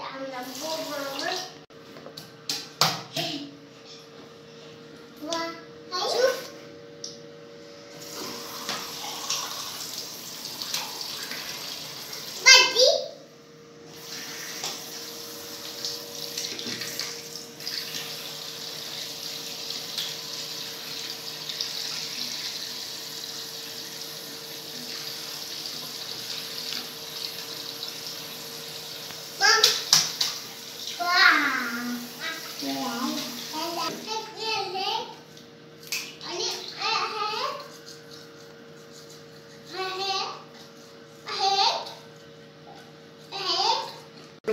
and I'm the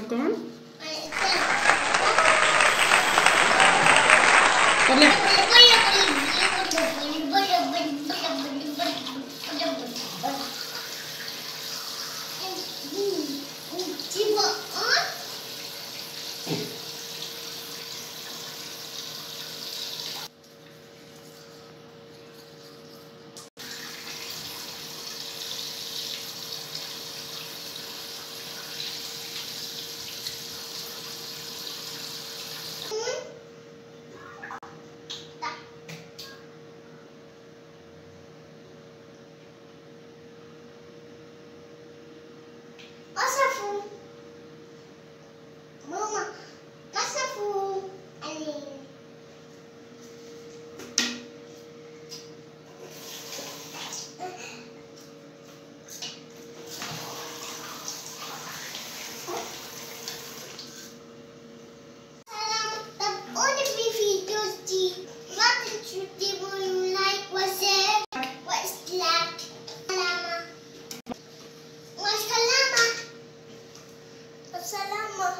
Con. Ponle. Bye. Salamat.